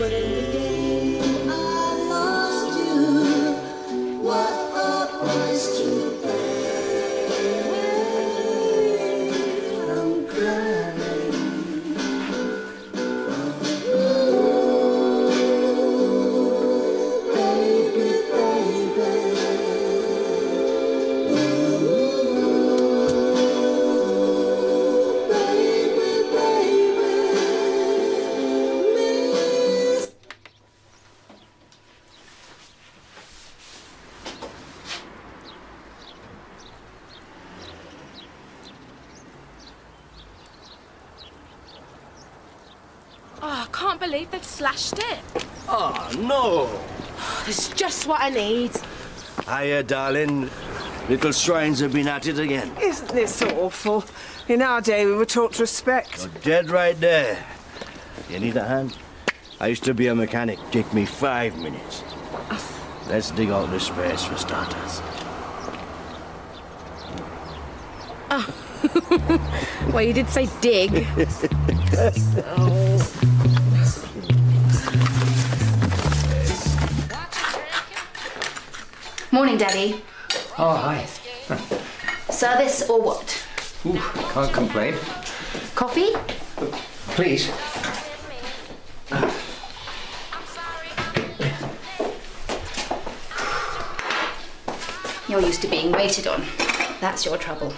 But in the I need. Hiya, darling. Little shrines have been at it again. Isn't this awful? In our day, we were taught respect. You're dead right there. You need a hand? I used to be a mechanic. Take me five minutes. Let's dig out the spares for starters. Oh. Well, you did say dig. Morning, Daddy. Oh, hi. Service or what? Ooh, can't complain. Coffee? Please. You're used to being waited on. That's your trouble.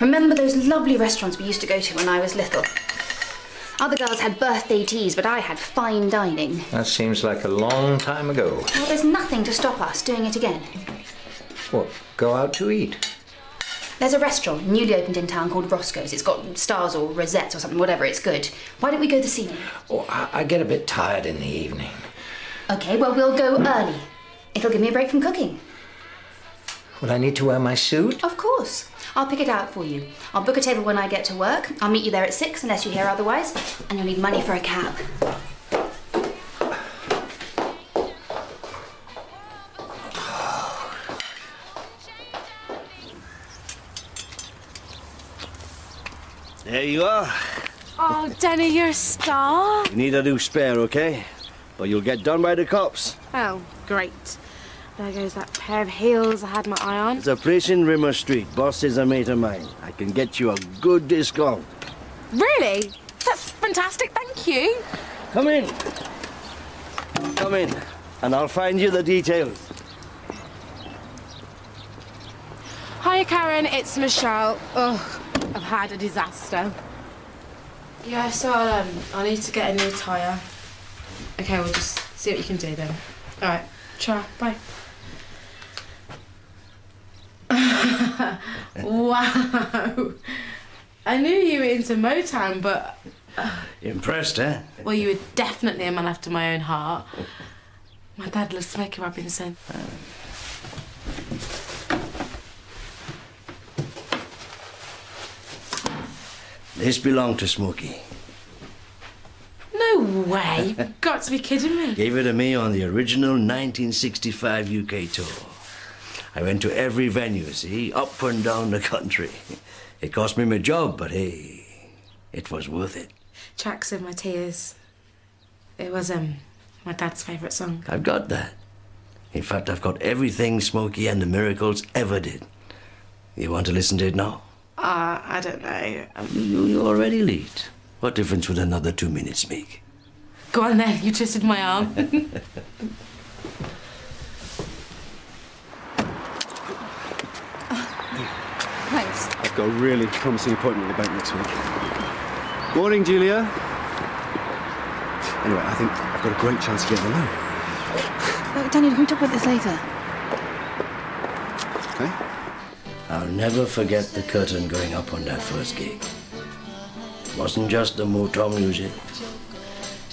Remember those lovely restaurants we used to go to when I was little? Other girls had birthday teas, but I had fine dining. That seems like a long time ago. Well, there's nothing to stop us doing it again. What, go out to eat? There's a restaurant newly opened in town called Roscoe's. It's got stars or rosettes or something, whatever. It's good. Why don't we go this evening? Oh, I, I get a bit tired in the evening. Okay, well, we'll go early. It'll give me a break from cooking. Will I need to wear my suit? Of course. I'll pick it out for you. I'll book a table when I get to work. I'll meet you there at six unless you hear otherwise. And you'll need money for a cab. There you are. Oh, Denny, you're a star. You need a new spare, okay? Or you'll get done by the cops. Oh, great. There goes that pair of heels I had my eye on. It's a place in Rimmer Street. Boss is a mate of mine. I can get you a good discount. Really? That's fantastic, thank you. Come in. Come in, and I'll find you the details. Hiya, Karen, it's Michelle. Ugh, I've had a disaster. Yeah, so I'll, um, I need to get a new tyre. Okay, we'll just see what you can do then. All right, ciao, bye. wow. I knew you were into Motown, but Impressed, eh? well, you were definitely a man after my own heart. My dad loves Smokey Robinson. This belonged to Smokey. No way! You've got to be kidding me. Gave it to me on the original 1965 UK tour. I went to every venue, see, up and down the country. It cost me my job, but hey, it was worth it. Tracks of my tears. It was um my dad's favourite song. I've got that. In fact, I've got everything Smokey and the Miracles ever did. You want to listen to it now? Uh, I don't know. Um, You, you already lead. What difference would another two minutes make? go on then. You twisted my arm. Thanks. I've got a really promising appointment at the bank next week. Morning, Julia. Anyway, I think I've got a great chance of getting a loan. Look, Daniel, can we talk about this later? Okay? I'll never forget the curtain going up on that first gig. It wasn't just the Motown music.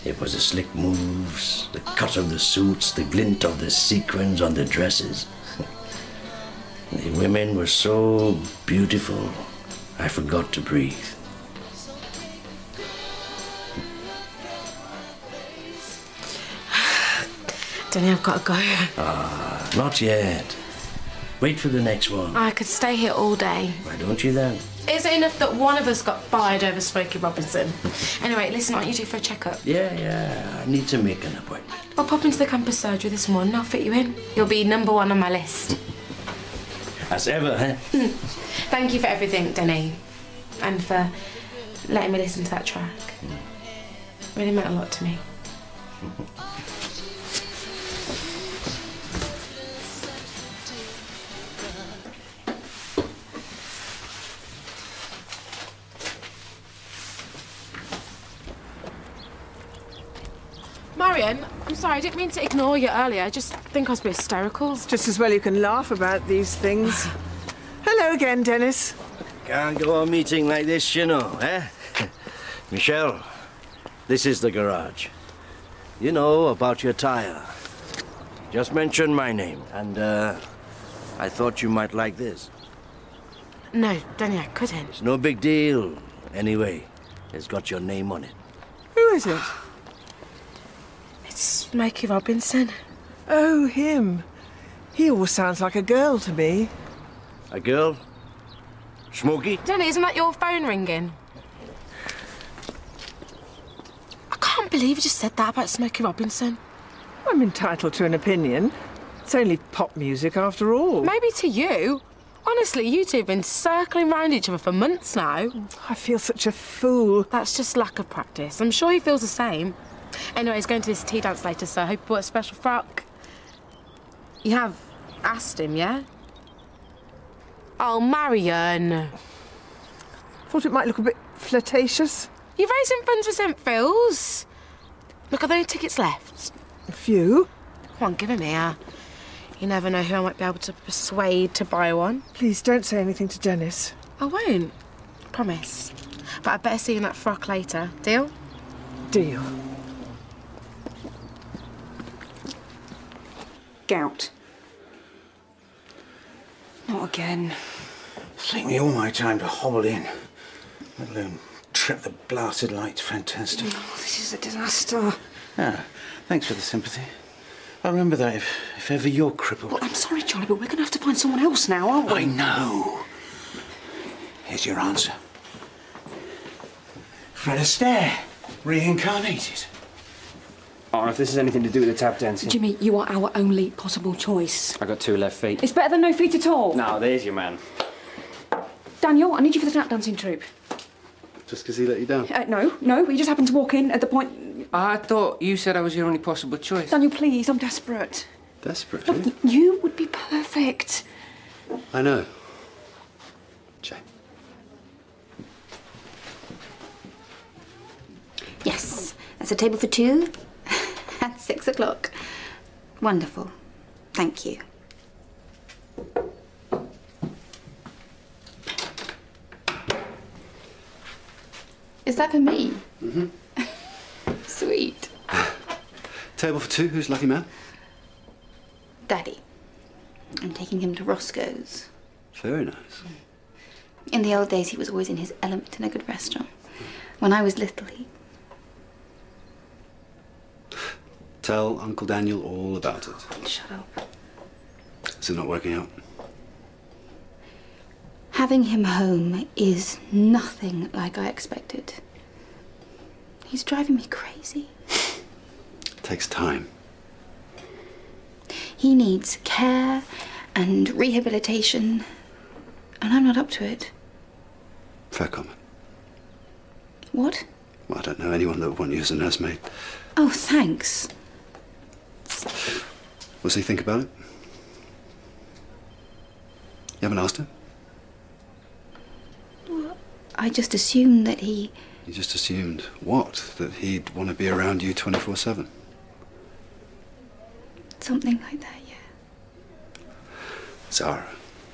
It was the slick moves, the cut of the suits, the glint of the sequins on the dresses. The women were so beautiful, I forgot to breathe. Danny, I've got to go. Ah, not yet. Wait for the next one. I could stay here all day. Why don't you then? Is it enough that one of us got fired over Smokey Robinson? anyway, listen, what don't you do for a checkup? Yeah, yeah. I need to make an appointment. I'll pop into the campus surgery this morning. I'll fit you in. You'll be number one on my list. As ever, eh? Thank you for everything, Denny, and for letting me listen to that track. Really meant a lot to me. I'm sorry, I didn't mean to ignore you earlier. I just think I was a bit hysterical. Just as well you can laugh about these things. Hello again, Dennis. Can't go on meeting like this, you know, eh? Michelle, this is the garage. You know about your tire. Just mention my name, and uh, I thought you might like this. No, Denny, I couldn't. It's no big deal. Anyway, it's got your name on it. Who is it? It's Smokey Robinson. Oh, him. He always sounds like a girl to me. A girl? Smokey? Denny, isn't that your phone ringing? I can't believe you just said that about Smokey Robinson. I'm entitled to an opinion. It's only pop music after all. Maybe to you. Honestly, you two have been circling round each other for months now. I feel such a fool. That's just lack of practice. I'm sure he feels the same. Anyway, he's going to this tea dance later, so I hope you bought a special frock. You have asked him, yeah? Oh, Marion. Thought it might look a bit flirtatious. You're raising funds for St. Phil's. Look, are there any tickets left? A few. Come on, give him here. You never know who I might be able to persuade to buy one. Please don't say anything to Dennis. I won't. Promise. But I better see you in that frock later. Deal? Deal. Gout. Not again. Take me all my time to hobble in, let alone trip the blasted lights. Fantastic. Oh, this is a disaster. Ah, thanks for the sympathy. I'll remember that if, if ever you're crippled. Well, I'm sorry, Charlie, but we're going to have to find someone else now, aren't we? I know. Here's your answer. Fred Astaire, reincarnated. Oh, if this has anything to do with the tap dancing. Jimmy, you are our only possible choice. I've got two left feet. It's better than no feet at all. Now, there's your man. Daniel, I need you for the tap dancing troupe. Just because he let you down. Uh, no, no, we just happened to walk in at the point. I thought you said I was your only possible choice. Daniel, please, I'm desperate. Desperate, Look, eh? you would be perfect. I know. Jay. Yes, that's a table for two at six o'clock. Wonderful. Thank you. Is that for me? Mm-hmm. Sweet. Table for two. Who's lucky man? Daddy. I'm taking him to Roscoe's. Very nice. In the old days, he was always in his element in a good restaurant. When I was little, he. Tell Uncle Daniel all about it. Shut up. Is it not working out? Having him home is nothing like I expected. He's driving me crazy. It takes time. He needs care and rehabilitation, and I'm not up to it. Fair comment. What? Well, I don't know anyone that would want you as a nursemaid. Oh, thanks. What's he think about it? You haven't asked him? I just assumed that he. You just assumed what? That he'd want to be around you 24 7. Something like that, yeah. Zara,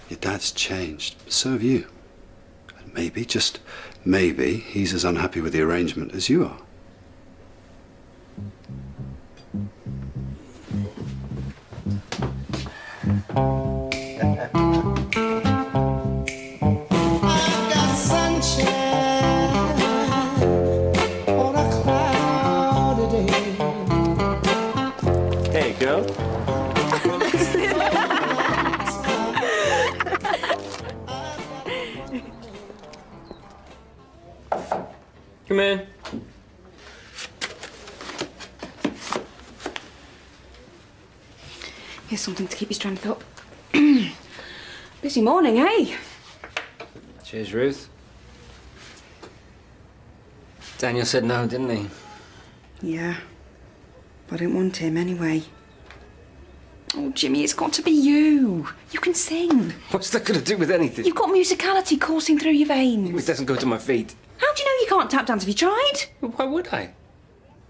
your dad's changed. So have you. And maybe, just maybe, he's as unhappy with the arrangement as you are. Ruth. Daniel said no, didn't he? Yeah. But I didn't want him anyway. Oh, Jimmy, it's got to be you. You can sing. What's that got to do with anything? You've got musicality coursing through your veins. It doesn't go to my feet. How do you know you can't tap dance? Have you tried? Why would I?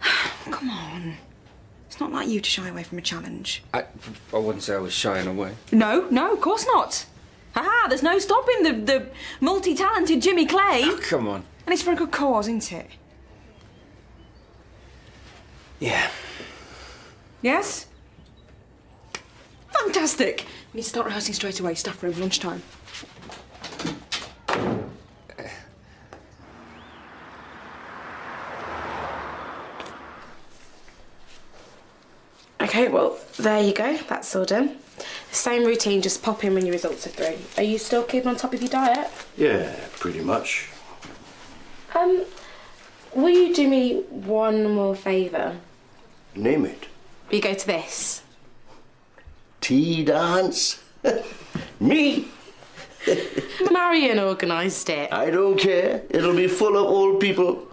Come on. It's not like you to shy away from a challenge. I, I wouldn't say I was shying away. No, no, of course not. Ha there's no stopping the, the multi talented Jimmy Clay. Oh, come on. And it's for a good cause, isn't it? Yeah. Yes? Fantastic. We need to start rehearsing straight away. Staff room, lunchtime. Okay, well, there you go. That's all done. Same routine, just pop in when your results are through. Are you still keeping on top of your diet? Yeah, pretty much. Um, will you do me one more favour? Name it. Will you go to this? Tea dance? Me? Marion organised it. I don't care. It'll be full of old people.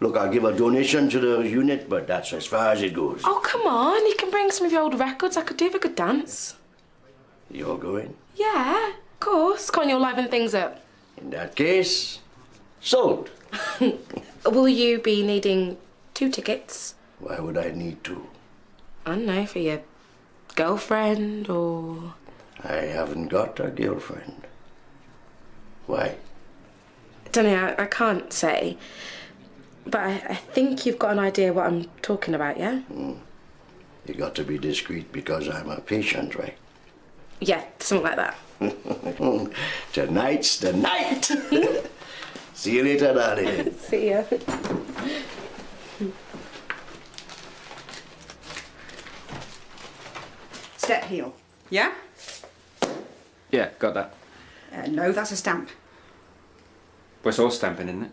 Look, I'll give a donation to the unit, but that's as far as it goes. Oh, come on. You can bring some of your old records. I could do a good dance. You're going? Yeah, of course. Come on, you'll liven things up. In that case, sold. Will you be needing two tickets? Why would I need to? I don't know, for your girlfriend or. I haven't got a girlfriend. Why? don't know, I, I can't say. But I, I think you've got an idea what I'm talking about, yeah? Hmm. You got to be discreet because I'm a patient, right? Yeah, something like that. Tonight's the night. See you later, darling. See ya. Step heel. Yeah? Yeah, got that. Uh, no, that's a stamp. Well, it's all stamping, isn't it?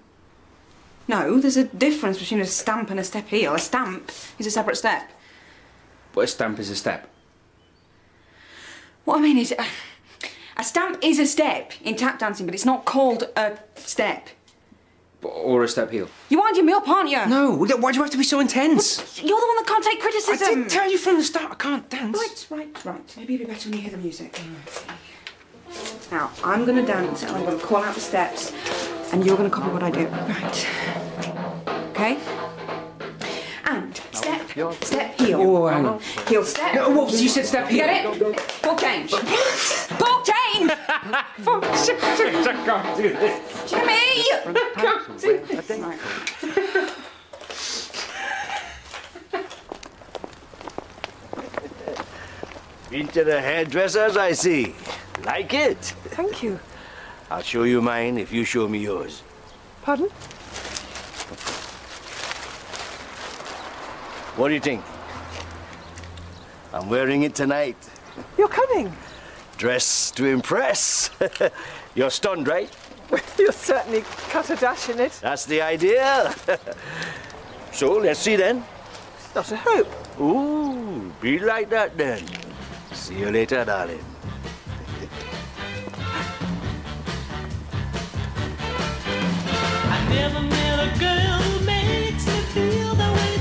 No, there's a difference between a stamp and a step heel. A stamp is a separate step. But a stamp is a step. What I mean is, uh, a stamp is a step in tap dancing, but it's not called a step. Or a step heel. You're winding me up, aren't you? No, why do you have to be so intense? You're the one that can't take criticism. I did tell you from the start I can't dance. Right, right, right. Maybe it'd be better when you hear the music. Now, I'm going to dance and I'm going to call out the steps, and you're going to copy what I do. Right. Okay? And step, step, heel. Oh, hang on. Heel, step. No, what you said step heel? get it? Ball change. Ball change! I can't do this. Jimmy! can't do this. Right. Been to the hairdressers, I see. Like it? Thank you. I'll show you mine if you show me yours. Pardon? What do you think? I'm wearing it tonight. You're coming. Dress to impress. You're stunned, right? You'll certainly cut a dash in it. That's the idea. so, let's see then. Not a hope. Ooh, be like that then. See you later, darling. I never met a girl who makes me feel the way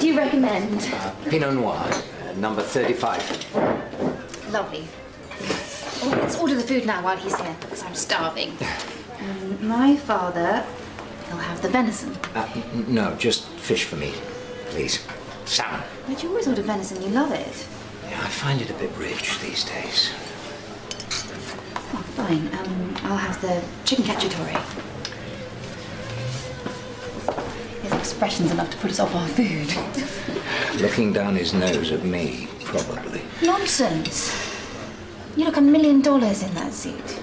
what do you recommend? Pinot Noir, uh, number 35. Lovely. Oh, let's order the food now while he's here, because I'm starving. Um, my father, he'll have the venison. Uh, no, just fish for me, please. Salmon. But you always order venison, you love it. Yeah, I find it a bit rich these days. Oh, fine. Um, I'll have the chicken cacciatore. Expression's enough to put us off our food. Looking down his nose at me, probably. Nonsense. You look a million dollars in that suit.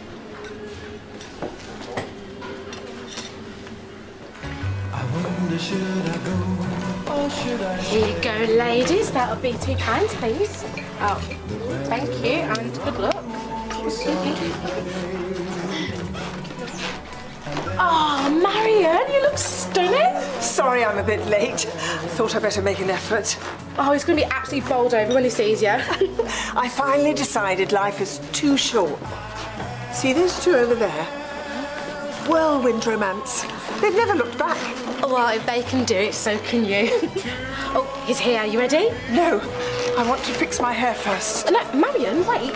Here you go, ladies. That'll be two pounds, please. Oh, thank you, and good luck. Ah, oh, Marion, you look stunning. Sorry I'm a bit late. Thought I'd better make an effort. Oh, he's going to be absolutely bowled over when he sees you. I finally decided life is too short. See those two over there? Whirlwind romance. They've never looked back. well, if they can do it, so can you. oh, he's here. Are You ready? No, I want to fix my hair first. No, Marion, wait.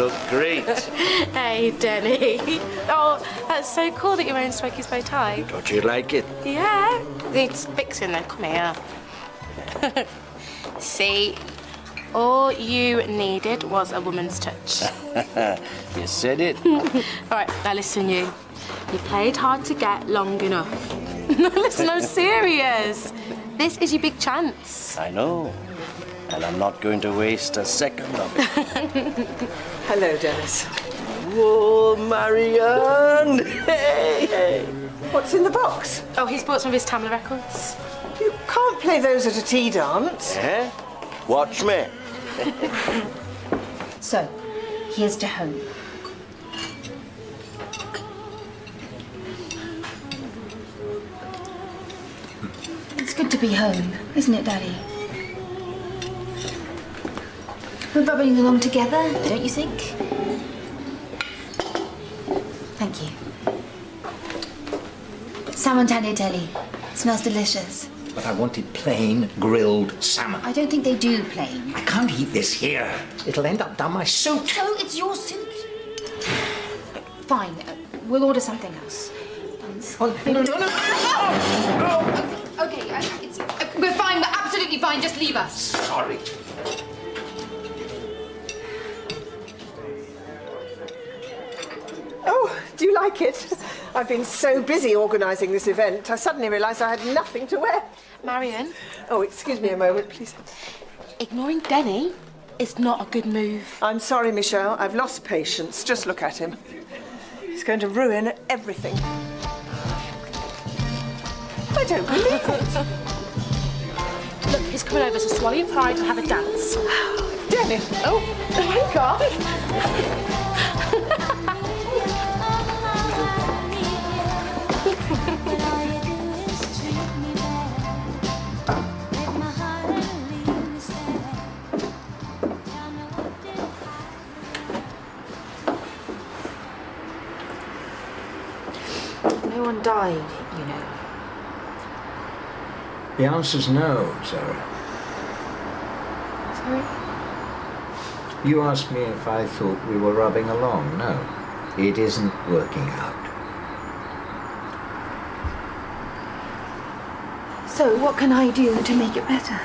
Look great. hey, Denny. Oh, that's so cool that you're wearing Smokey's bow tie. Don't you like it? Yeah, it's fixing there. Come here. See, all you needed was a woman's touch. you said it. all right, now listen, you. You played hard to get long enough. no, listen, I'm serious. This is your big chance. I know. And I'm not going to waste a second of it. Hello, Dennis. Whoa, Marianne! Hey, hey. What's in the box? Oh, he's bought some of his Tamla records. You can't play those at a tea dance. Eh? Watch me. So, here's to home. It's good to be home, isn't it, Daddy? We're bubbling along together, don't you think? Thank you. Salmon tagliatelle. Smells delicious. But I wanted plain grilled salmon. I don't think they do plain. I can't eat this here. It'll end up down my suit. So it's your suit. Fine, uh, we'll order something else. Oh, no, no, no. Okay, uh, it's, uh, we're fine. We're absolutely fine. Just leave us. Sorry. Like it? I've been so busy organising this event, I suddenly realised I had nothing to wear. Marion, Oh, excuse me a moment, please. ignoring Denny is not a good move. I'm sorry, Michelle. I've lost patience. Just look at him. He's going to ruin everything. I don't believe it. Look, he's coming over, to swallow your pride and have a dance. Denny. Oh, oh my God. Died, you know. The answer's no, Zara. Sorry? You asked me if I thought we were rubbing along. No, it isn't working out. So, what can I do to make it better?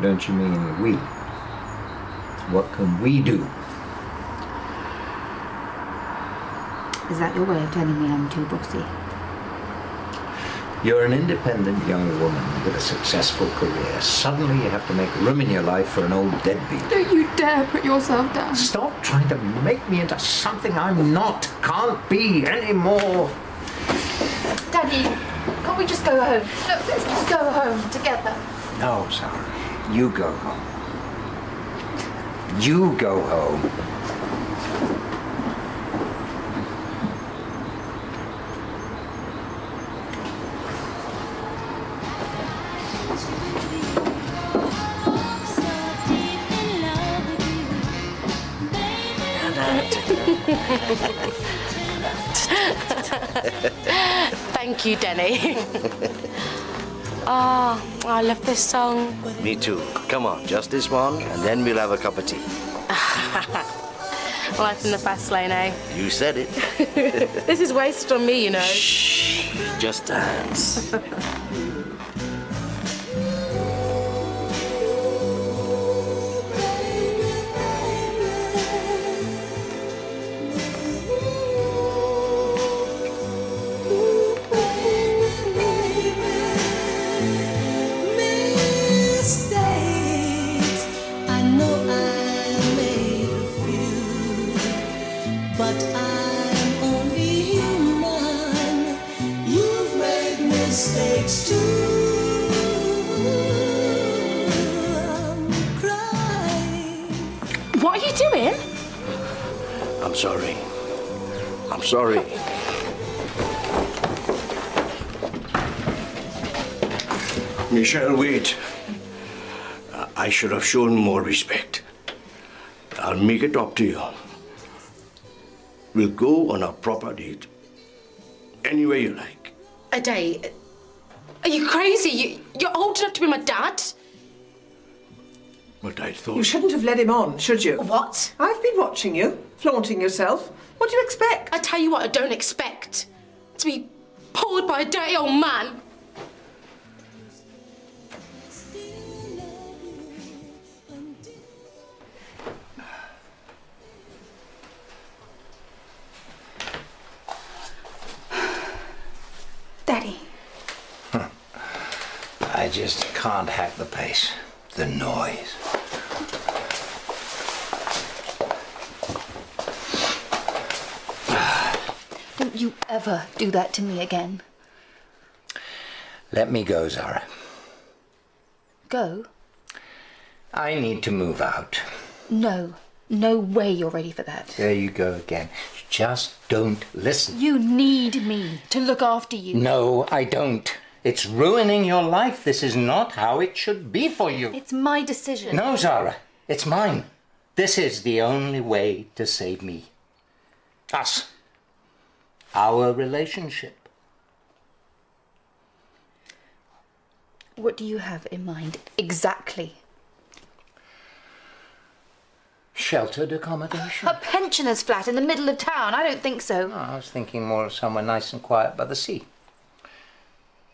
Don't you mean we? What can we do? Is that your way of telling me I'm too bossy? You're an independent young woman with a successful career. Suddenly you have to make room in your life for an old deadbeat. Don't you dare put yourself down. Stop trying to make me into something I'm not, can't be anymore. Daddy, can't we just go home? Look, let's just go home together. No, Zara. You go home. You go home. Thank you, Denny. oh, I love this song. Me too. Come on, just this one, and then we'll have a cup of tea. Life in the fast lane, eh? You said it. this is wasted on me, you know. Shh. Just dance. mistakes too. What are you doing? I'm sorry. I'm sorry. Michelle, wait. I should have shown more respect. I'll make it up to you. We'll go on a proper date. Anywhere you like. A date? Are you crazy? You, you're old enough to be my dad? But I thought. You shouldn't have led him on, should you? What? I've been watching you, flaunting yourself. What do you expect? I tell you what, I don't expect to be pulled by a dirty old man. Just can't hack the pace. The noise. Don't you ever do that to me again. Let me go, Zara. Go? I need to move out. No. No way you're ready for that. There you go again. Just don't listen. You need me to look after you. No, I don't. It's ruining your life. This is not how it should be for you. It's my decision. No, Zara, it's mine. This is the only way to save me. Us. Our relationship. What do you have in mind exactly? Sheltered accommodation. A pensioner's flat in the middle of town? I don't think so. No, I was thinking more of somewhere nice and quiet by the sea.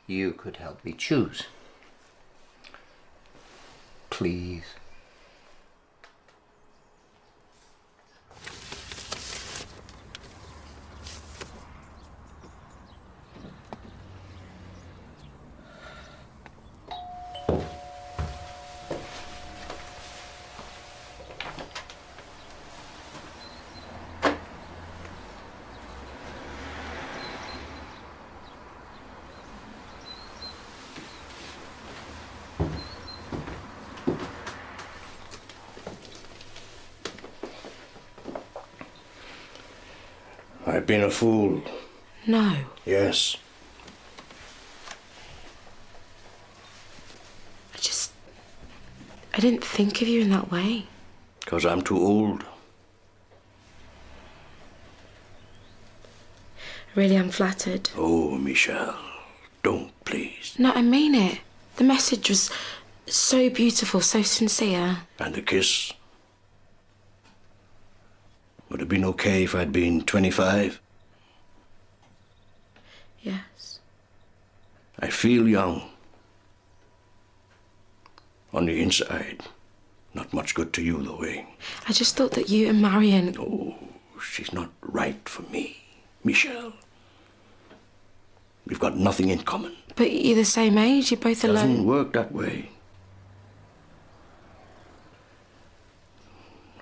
You could help me choose. Please. I've been a fool. No. Yes. I just. I didn't think of you in that way. Because I'm too old. Really, I'm flattered. Oh, Michelle, don't please. No, I mean it. The message was so beautiful, so sincere. And the kiss. Would have been okay if I'd been 25. Yes. I feel young. On the inside, not much good to you, though, eh? I just thought that you and Marion. Oh, she's not right for me, Michelle. We've got nothing in common. But you're the same age, you're both alone. Doesn't alone. work that way.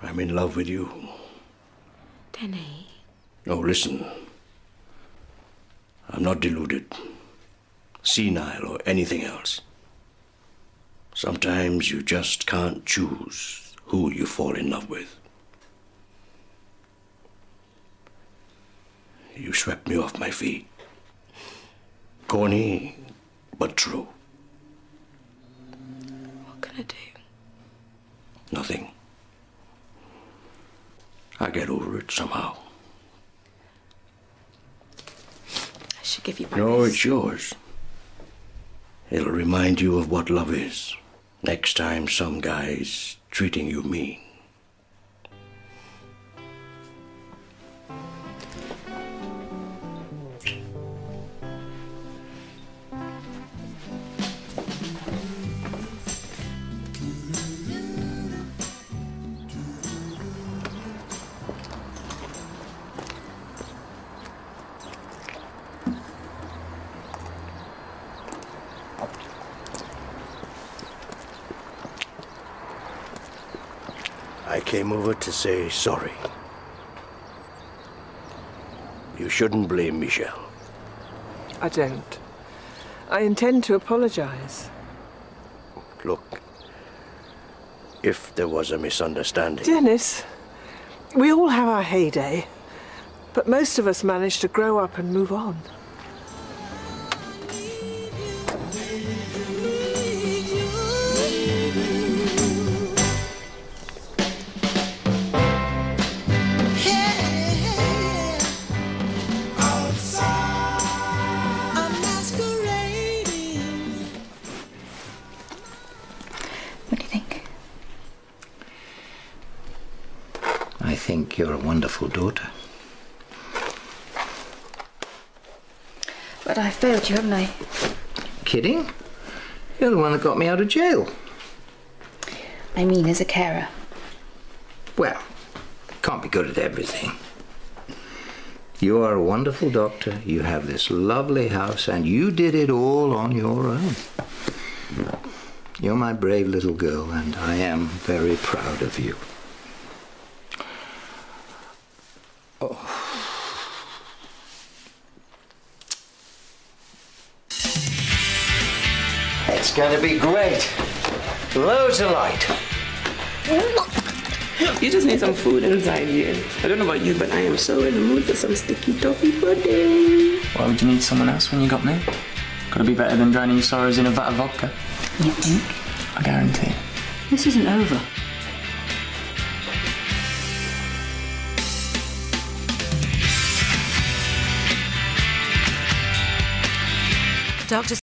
I'm in love with you. Denny. Oh, listen. I'm not deluded, senile, or anything else. Sometimes you just can't choose who you fall in love with. You swept me off my feet. Corny, but true. What can I do? Nothing. I get over it somehow. I should give you my No, it's yours. It'll remind you of what love is. Next time some guy's treating you mean. Say sorry. You shouldn't blame Michelle. I don't. I intend to apologise. Look, if there was a misunderstanding, Dennis, We all have our heyday, but most of us manage to grow up and move on. Failed you, haven't I? Kidding? You're the one that got me out of jail. I mean, as a carer. Well, can't be good at everything. You are a wonderful doctor. You have this lovely house, and you did it all on your own. You're my brave little girl, and I am very proud of you. It's going to be great. Loads of light. You just need some food inside here. I don't know about you, but I am so in the mood for some sticky toffee pudding. Why would you need someone else when you got me? Gotta be better than drowning your sorrows in a vat of vodka. You think? I guarantee. This isn't over. Dr.